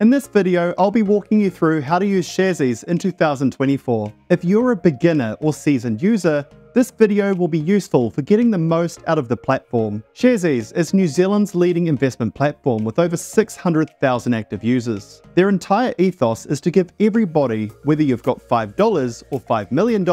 In this video, I'll be walking you through how to use Sharesies in 2024. If you're a beginner or seasoned user, this video will be useful for getting the most out of the platform. Sharesies is New Zealand's leading investment platform with over 600,000 active users. Their entire ethos is to give everybody, whether you've got $5 or $5 million,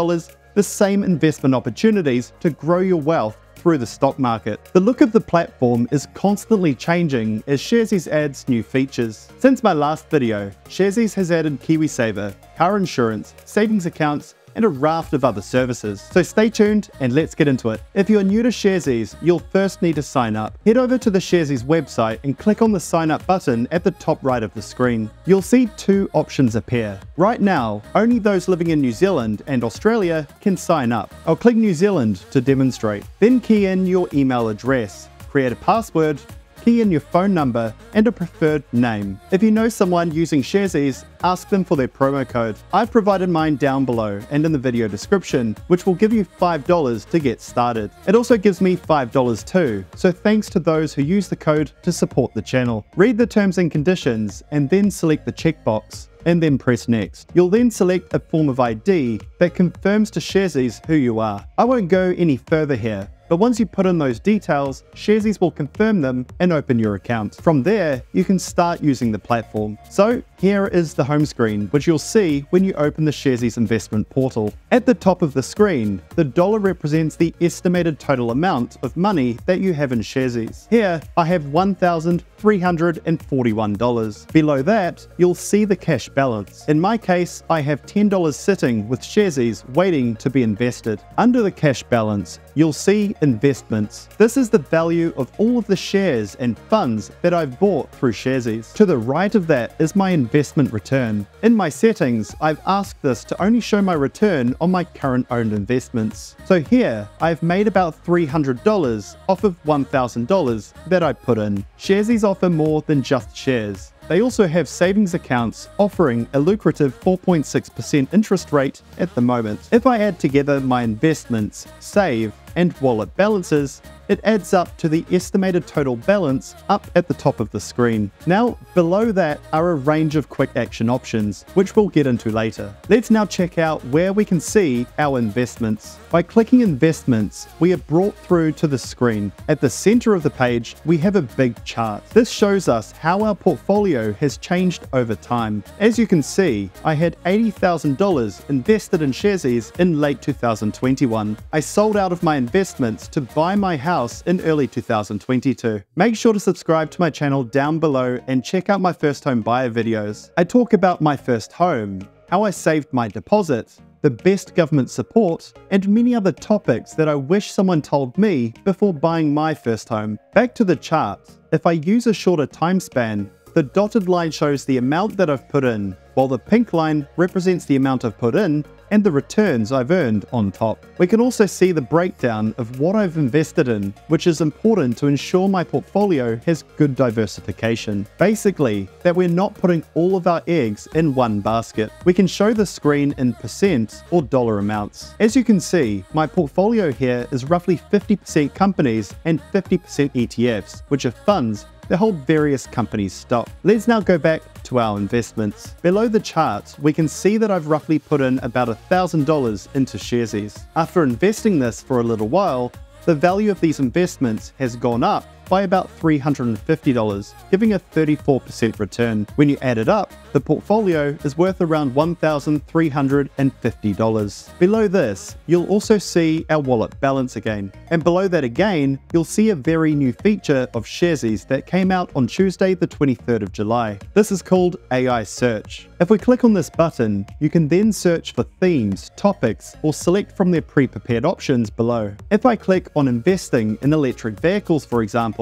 the same investment opportunities to grow your wealth through the stock market. The look of the platform is constantly changing as Sharesies adds new features. Since my last video, Sharesies has added KiwiSaver, car insurance, savings accounts, and a raft of other services. So stay tuned and let's get into it. If you're new to Sharesies, you'll first need to sign up. Head over to the Sharesies website and click on the sign up button at the top right of the screen. You'll see two options appear. Right now, only those living in New Zealand and Australia can sign up. I'll click New Zealand to demonstrate. Then key in your email address, create a password, key in your phone number and a preferred name. If you know someone using Sharesies, ask them for their promo code. I've provided mine down below and in the video description, which will give you $5 to get started. It also gives me $5 too, so thanks to those who use the code to support the channel. Read the terms and conditions and then select the checkbox and then press next. You'll then select a form of ID that confirms to Sharesies who you are. I won't go any further here, but once you put in those details, Sharesies will confirm them and open your account. From there, you can start using the platform. So here is the home screen, which you'll see when you open the Sharesies investment portal. At the top of the screen, the dollar represents the estimated total amount of money that you have in Sharesies. Here, I have $1,341. Below that, you'll see the cash balance. In my case, I have $10 sitting with Sharesies waiting to be invested. Under the cash balance, you'll see investments. This is the value of all of the shares and funds that I've bought through Sharesies. To the right of that is my investment return. In my settings, I've asked this to only show my return on my current owned investments. So here, I've made about $300 off of $1,000 that I put in. Sharesies offer more than just shares. They also have savings accounts offering a lucrative 4.6% interest rate at the moment. If I add together my investments, save, and wallet balances, it adds up to the estimated total balance up at the top of the screen. Now, below that are a range of quick action options, which we'll get into later. Let's now check out where we can see our investments. By clicking investments, we are brought through to the screen. At the center of the page, we have a big chart. This shows us how our portfolio has changed over time. As you can see, I had $80,000 invested in Sharesies in late 2021. I sold out of my investments to buy my house in early 2022. Make sure to subscribe to my channel down below and check out my first home buyer videos. I talk about my first home, how I saved my deposit, the best government support, and many other topics that I wish someone told me before buying my first home. Back to the chart. If I use a shorter time span, the dotted line shows the amount that I've put in, while the pink line represents the amount I've put in and the returns I've earned on top. We can also see the breakdown of what I've invested in, which is important to ensure my portfolio has good diversification. Basically, that we're not putting all of our eggs in one basket. We can show the screen in percent or dollar amounts. As you can see, my portfolio here is roughly 50% companies and 50% ETFs, which are funds that hold various companies' stock. Let's now go back to our investments. Below the chart, we can see that I've roughly put in about $1,000 into Sharesies. After investing this for a little while, the value of these investments has gone up by about $350, giving a 34% return. When you add it up, the portfolio is worth around $1,350. Below this, you'll also see our wallet balance again. And below that again, you'll see a very new feature of Sharesies that came out on Tuesday the 23rd of July. This is called AI Search. If we click on this button, you can then search for themes, topics, or select from their pre-prepared options below. If I click on investing in electric vehicles, for example,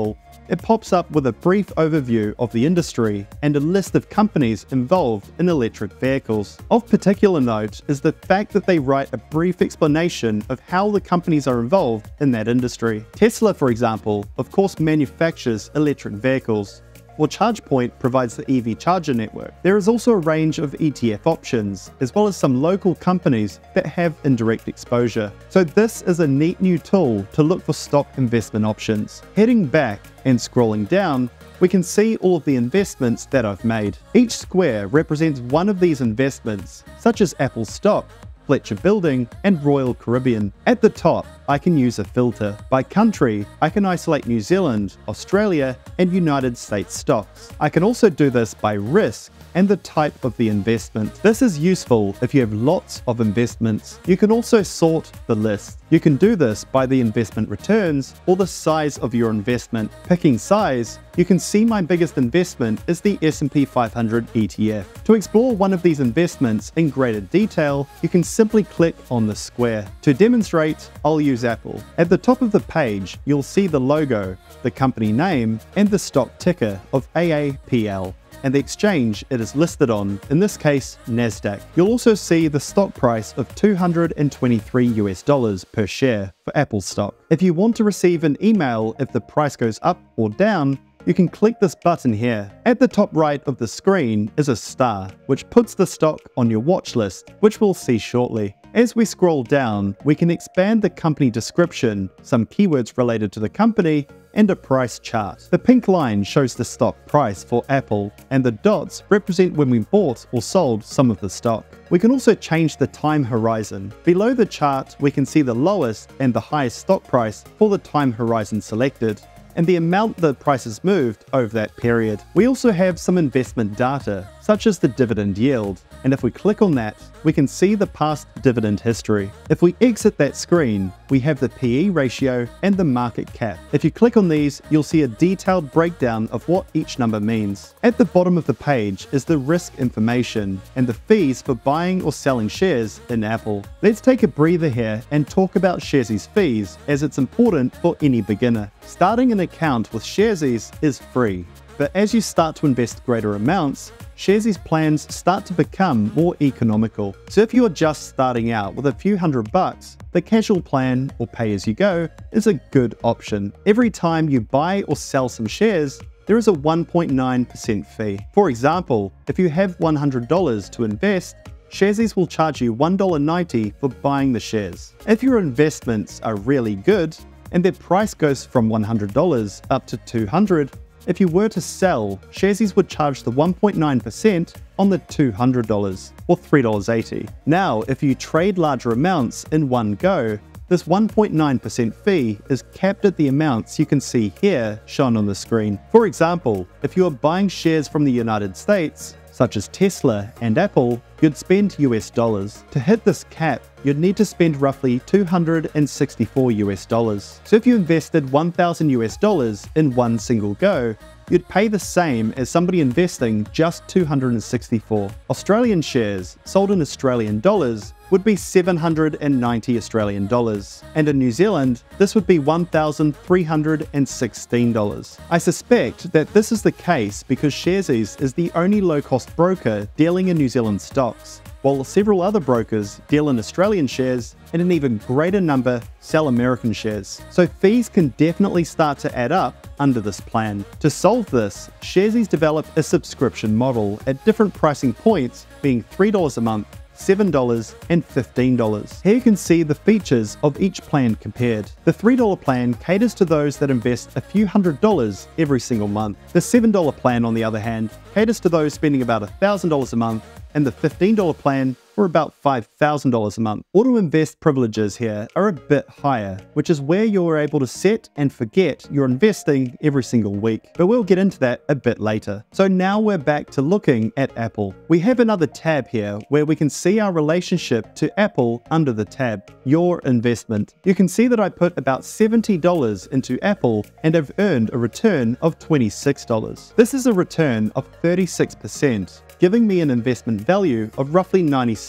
it pops up with a brief overview of the industry and a list of companies involved in electric vehicles. Of particular note is the fact that they write a brief explanation of how the companies are involved in that industry. Tesla, for example, of course manufactures electric vehicles, or ChargePoint provides the EV charger network. There is also a range of ETF options, as well as some local companies that have indirect exposure. So this is a neat new tool to look for stock investment options. Heading back and scrolling down, we can see all of the investments that I've made. Each square represents one of these investments, such as Apple stock, Fletcher Building, and Royal Caribbean. At the top, I can use a filter. By country, I can isolate New Zealand, Australia, and United States stocks. I can also do this by risk and the type of the investment. This is useful if you have lots of investments. You can also sort the list. You can do this by the investment returns or the size of your investment. Picking size, you can see my biggest investment is the S&P 500 ETF. To explore one of these investments in greater detail, you can simply click on the square. To demonstrate, I'll use Apple. At the top of the page, you'll see the logo, the company name, and the stock ticker of AAPL and the exchange it is listed on, in this case NASDAQ. You'll also see the stock price of 223 US dollars per share for Apple stock. If you want to receive an email if the price goes up or down, you can click this button here. At the top right of the screen is a star, which puts the stock on your watch list, which we'll see shortly. As we scroll down, we can expand the company description, some keywords related to the company, and a price chart. The pink line shows the stock price for Apple, and the dots represent when we bought or sold some of the stock. We can also change the time horizon. Below the chart, we can see the lowest and the highest stock price for the time horizon selected and the amount the price has moved over that period. We also have some investment data, such as the dividend yield, and if we click on that, we can see the past dividend history. If we exit that screen, we have the PE ratio and the market cap. If you click on these, you'll see a detailed breakdown of what each number means. At the bottom of the page is the risk information and the fees for buying or selling shares in Apple. Let's take a breather here and talk about Sharesies fees as it's important for any beginner. Starting an account with Sharesies is free, but as you start to invest greater amounts, Sharesies plans start to become more economical. So if you are just starting out with a few hundred bucks, the casual plan or pay as you go is a good option. Every time you buy or sell some shares, there is a 1.9% fee. For example, if you have $100 to invest, Sharesies will charge you $1.90 for buying the shares. If your investments are really good and their price goes from $100 up to $200, if you were to sell, Sharesies would charge the 1.9% on the $200 or $3.80. Now, if you trade larger amounts in one go, this 1.9% fee is capped at the amounts you can see here shown on the screen. For example, if you are buying shares from the United States, such as Tesla and Apple, you'd spend US dollars. To hit this cap, you'd need to spend roughly 264 US dollars. So if you invested 1000 US dollars in one single go, you'd pay the same as somebody investing just 264. Australian shares sold in Australian dollars would be 790 Australian dollars, and in New Zealand, this would be $1,316. I suspect that this is the case because Sharesies is the only low-cost broker dealing in New Zealand stocks, while several other brokers deal in Australian shares and an even greater number sell American shares. So fees can definitely start to add up under this plan. To solve this, Sharesies developed a subscription model at different pricing points being $3 a month $7 and $15. Here you can see the features of each plan compared. The $3 plan caters to those that invest a few hundred dollars every single month. The $7 plan, on the other hand, caters to those spending about $1,000 a month, and the $15 plan for about $5,000 a month. Auto invest privileges here are a bit higher, which is where you're able to set and forget you're investing every single week. But we'll get into that a bit later. So now we're back to looking at Apple. We have another tab here where we can see our relationship to Apple under the tab, Your Investment. You can see that I put about $70 into Apple and have earned a return of $26. This is a return of 36% giving me an investment value of roughly $96.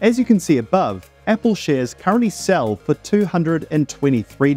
As you can see above, Apple shares currently sell for $223.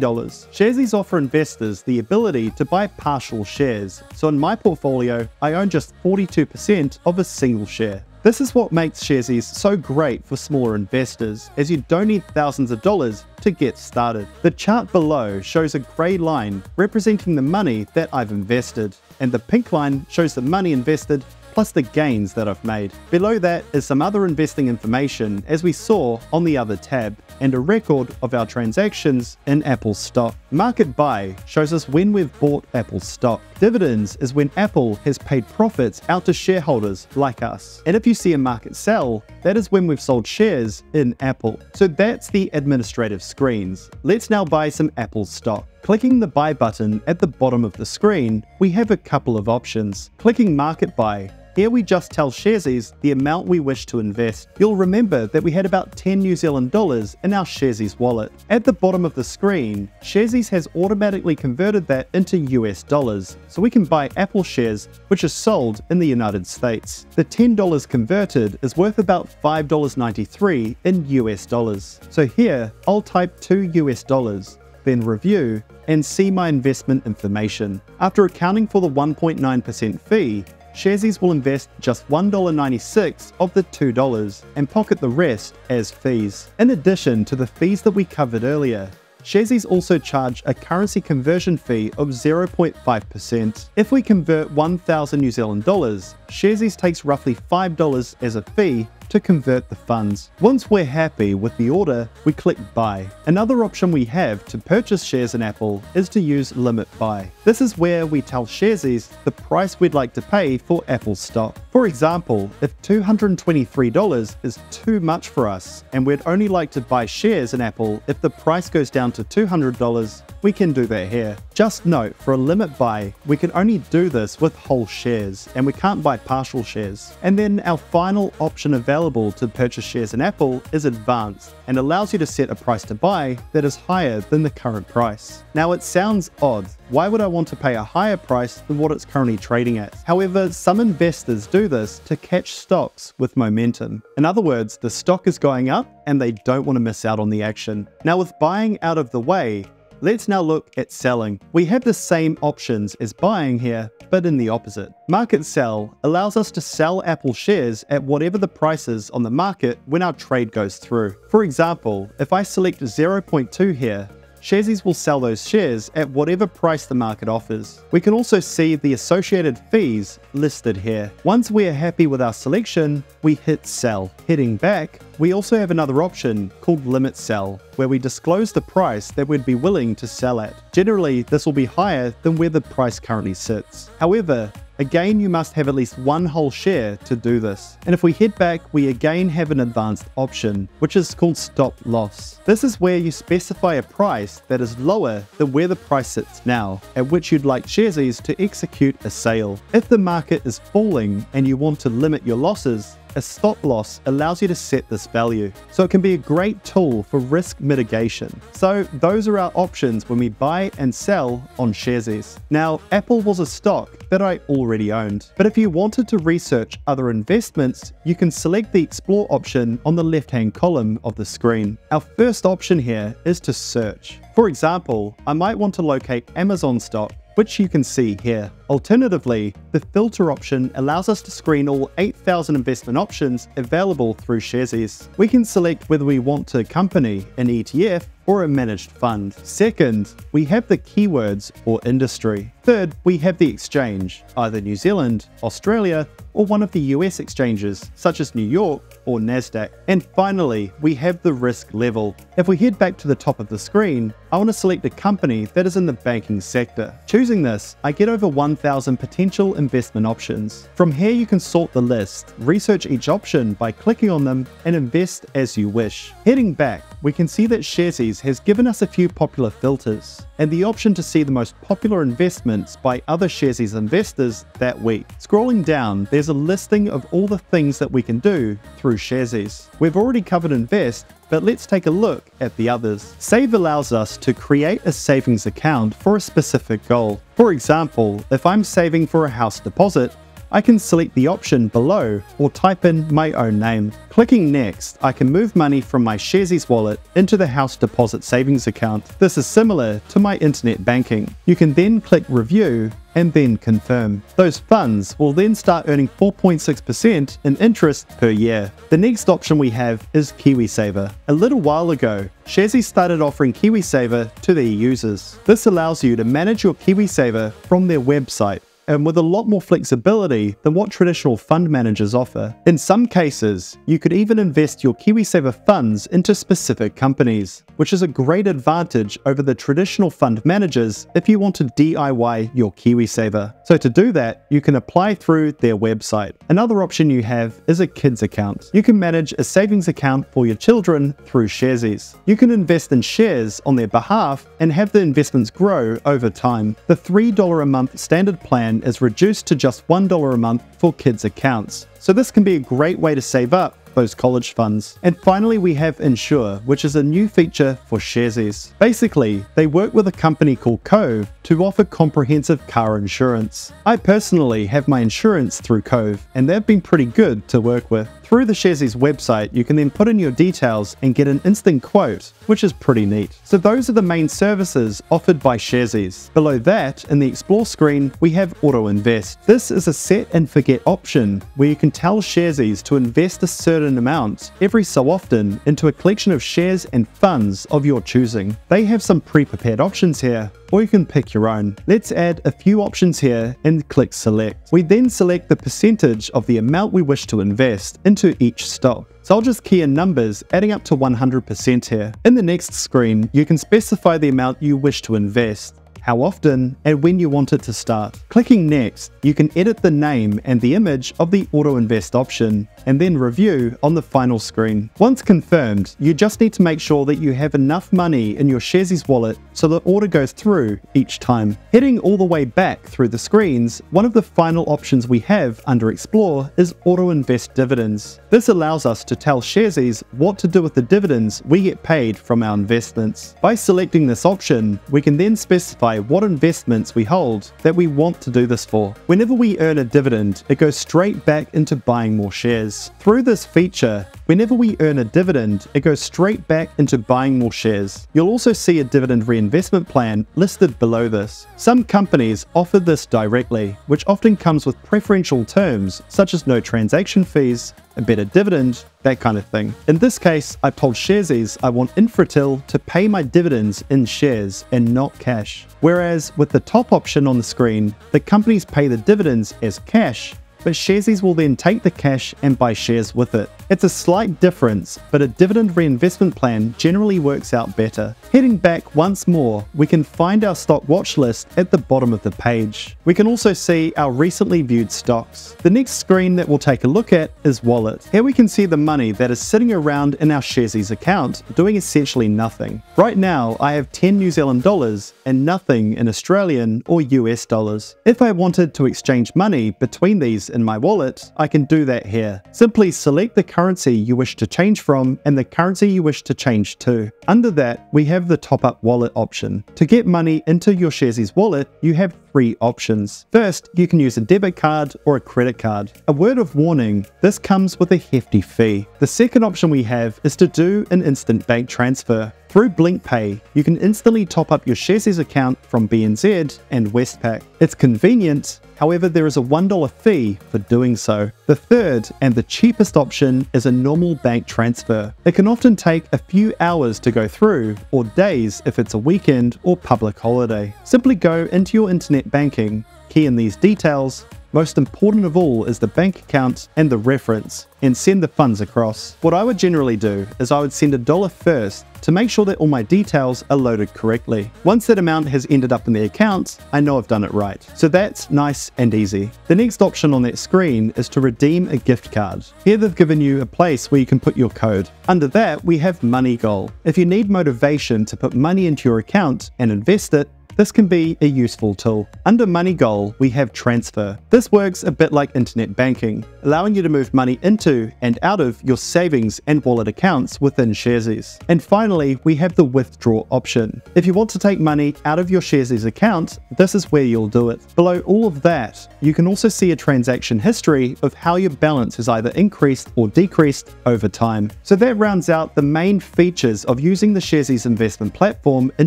Sharesies offer investors the ability to buy partial shares, so in my portfolio, I own just 42% of a single share. This is what makes Sharesies so great for smaller investors, as you don't need thousands of dollars to get started. The chart below shows a grey line representing the money that I've invested, and the pink line shows the money invested plus the gains that I've made. Below that is some other investing information as we saw on the other tab. and a record of our transactions in Apple stock. Market buy shows us when we've bought Apple stock. Dividends is when Apple has paid profits out to shareholders like us. And if you see a market sell, that is when we've sold shares in Apple. So that's the administrative screens. Let's now buy some Apple stock. Clicking the buy button at the bottom of the screen, we have a couple of options. Clicking market buy here we just tell Sharesies the amount we wish to invest. You'll remember that we had about 10 New Zealand dollars in our Sharesies wallet. At the bottom of the screen, Sharesies has automatically converted that into US dollars, so we can buy Apple shares which are sold in the United States. The $10 converted is worth about $5.93 in US dollars. So here, I'll type 2 US dollars then review, and see my investment information. After accounting for the 1.9% fee, Sharesies will invest just $1.96 of the $2 and pocket the rest as fees. In addition to the fees that we covered earlier, Sharesies also charge a currency conversion fee of 0.5%. If we convert 1,000 New Zealand dollars, Sharesies takes roughly $5 as a fee to convert the funds. Once we're happy with the order, we click buy. Another option we have to purchase shares in Apple is to use limit buy. This is where we tell Sharesies the price we'd like to pay for Apple stock. For example, if $223 is too much for us and we'd only like to buy shares in Apple if the price goes down to $200, we can do that here. Just note, for a limit buy, we can only do this with whole shares and we can't buy partial shares. And then our final option available to purchase shares in Apple is advanced and allows you to set a price to buy that is higher than the current price. Now it sounds odd. Why would I want to pay a higher price than what it's currently trading at? However, some investors do this to catch stocks with momentum. In other words, the stock is going up and they don't want to miss out on the action. Now with buying out of the way, Let's now look at selling. We have the same options as buying here, but in the opposite. Market sell allows us to sell Apple shares at whatever the price is on the market when our trade goes through. For example, if I select 0.2 here, Sharesies will sell those shares at whatever price the market offers. We can also see the associated fees listed here. Once we are happy with our selection, we hit sell. Heading back, we also have another option called limit sell, where we disclose the price that we'd be willing to sell at. Generally, this will be higher than where the price currently sits. However, Again, you must have at least one whole share to do this. And if we head back, we again have an advanced option, which is called stop loss. This is where you specify a price that is lower than where the price sits now, at which you'd like Sharesies to execute a sale. If the market is falling and you want to limit your losses, a stop loss allows you to set this value, so it can be a great tool for risk mitigation. So those are our options when we buy and sell on Sharesies. Now, Apple was a stock that I already owned, but if you wanted to research other investments, you can select the Explore option on the left-hand column of the screen. Our first option here is to search. For example, I might want to locate Amazon stock which you can see here. Alternatively, the filter option allows us to screen all 8,000 investment options available through Sharesies. We can select whether we want to accompany an ETF or a managed fund. Second, we have the keywords or industry. Third, we have the exchange, either New Zealand, Australia, or one of the US exchanges, such as New York or NASDAQ. And finally, we have the risk level. If we head back to the top of the screen, I want to select a company that is in the banking sector. Choosing this, I get over 1,000 potential investment options. From here, you can sort the list, research each option by clicking on them, and invest as you wish. Heading back, we can see that Sharesies has given us a few popular filters and the option to see the most popular investments by other Sharesies investors that week. Scrolling down, there's a listing of all the things that we can do through Sharesies. We've already covered Invest, but let's take a look at the others. Save allows us to create a savings account for a specific goal. For example, if I'm saving for a house deposit, I can select the option below or type in my own name. Clicking next, I can move money from my Sharesies wallet into the house deposit savings account. This is similar to my internet banking. You can then click review and then confirm. Those funds will then start earning 4.6% in interest per year. The next option we have is KiwiSaver. A little while ago, Sharesies started offering KiwiSaver to their users. This allows you to manage your KiwiSaver from their website and with a lot more flexibility than what traditional fund managers offer. In some cases, you could even invest your KiwiSaver funds into specific companies, which is a great advantage over the traditional fund managers if you want to DIY your KiwiSaver. So to do that, you can apply through their website. Another option you have is a kids account. You can manage a savings account for your children through Sharesies. You can invest in shares on their behalf and have the investments grow over time. The $3 a month standard plan is reduced to just $1 a month for kids accounts. So this can be a great way to save up those college funds. And finally, we have Insure, which is a new feature for Sharesies. Basically, they work with a company called Cove to offer comprehensive car insurance. I personally have my insurance through Cove, and they've been pretty good to work with. Through the Sharesies website, you can then put in your details and get an instant quote, which is pretty neat. So those are the main services offered by Sharesies. Below that, in the Explore screen, we have Auto Invest. This is a set and forget option where you can tell Sharesies to invest a certain amount every so often into a collection of shares and funds of your choosing. They have some pre-prepared options here, or you can pick your own. Let's add a few options here and click select. We then select the percentage of the amount we wish to invest into each stock. So I'll just key in numbers adding up to 100% here. In the next screen, you can specify the amount you wish to invest how often, and when you want it to start. Clicking Next, you can edit the name and the image of the Auto Invest option, and then review on the final screen. Once confirmed, you just need to make sure that you have enough money in your Sharesies wallet so the order goes through each time. Heading all the way back through the screens, one of the final options we have under Explore is Auto Invest Dividends. This allows us to tell Sharesies what to do with the dividends we get paid from our investments. By selecting this option, we can then specify what investments we hold that we want to do this for. Whenever we earn a dividend, it goes straight back into buying more shares. Through this feature, whenever we earn a dividend, it goes straight back into buying more shares. You'll also see a dividend reinvestment plan listed below this. Some companies offer this directly, which often comes with preferential terms such as no transaction fees, a better dividend, that kind of thing. In this case, I told Sharesies I want Infratil to pay my dividends in shares and not cash. Whereas with the top option on the screen, the companies pay the dividends as cash but Sharesies will then take the cash and buy shares with it. It's a slight difference, but a dividend reinvestment plan generally works out better. Heading back once more, we can find our stock watch list at the bottom of the page. We can also see our recently viewed stocks. The next screen that we'll take a look at is Wallet. Here we can see the money that is sitting around in our Sharesies account, doing essentially nothing. Right now, I have 10 New Zealand dollars and nothing in Australian or US dollars. If I wanted to exchange money between these in my wallet, I can do that here. Simply select the currency you wish to change from and the currency you wish to change to. Under that, we have the top up wallet option. To get money into your Sharesies wallet, you have three options. First, you can use a debit card or a credit card. A word of warning, this comes with a hefty fee. The second option we have is to do an instant bank transfer. Through BlinkPay, you can instantly top up your Sharesies account from BNZ and Westpac. It's convenient, however there is a $1 fee for doing so. The third and the cheapest option is a normal bank transfer. It can often take a few hours to go through, or days if it's a weekend or public holiday. Simply go into your internet banking, key in these details, most important of all is the bank account and the reference, and send the funds across. What I would generally do is I would send a dollar first to make sure that all my details are loaded correctly. Once that amount has ended up in the account, I know I've done it right. So that's nice and easy. The next option on that screen is to redeem a gift card. Here they've given you a place where you can put your code. Under that, we have Money Goal. If you need motivation to put money into your account and invest it, this can be a useful tool. Under Money Goal, we have Transfer. This works a bit like internet banking, allowing you to move money into and out of your savings and wallet accounts within Sharesies. And finally, we have the Withdraw option. If you want to take money out of your Sharesies account, this is where you'll do it. Below all of that, you can also see a transaction history of how your balance has either increased or decreased over time. So that rounds out the main features of using the Sharesies investment platform in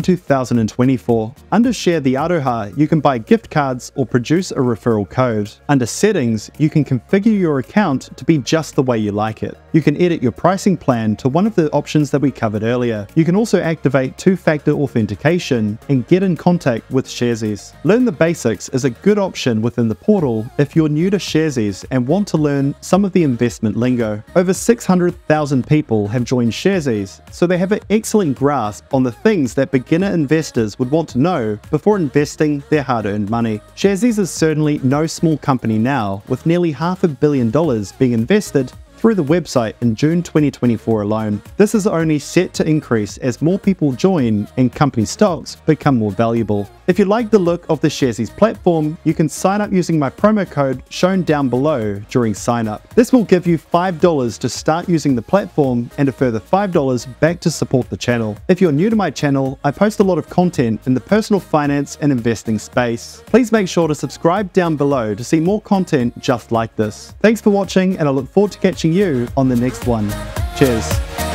2024. Under Share the Aroha, you can buy gift cards or produce a referral code. Under Settings, you can configure your account to be just the way you like it. You can edit your pricing plan to one of the options that we covered earlier. You can also activate two-factor authentication and get in contact with Sharesies. Learn the Basics is a good option within the portal if you're new to Sharesies and want to learn some of the investment lingo. Over 600,000 people have joined Sharesies, so they have an excellent grasp on the things that beginner investors would want to know before investing their hard-earned money. Sharesies is certainly no small company now, with nearly half a billion dollars being invested through the website in June 2024 alone. This is only set to increase as more people join and company stocks become more valuable. If you like the look of the Sharesies platform, you can sign up using my promo code shown down below during sign up. This will give you $5 to start using the platform and a further $5 back to support the channel. If you're new to my channel, I post a lot of content in the personal finance and investing space. Please make sure to subscribe down below to see more content just like this. Thanks for watching and I look forward to catching you on the next one. Cheers.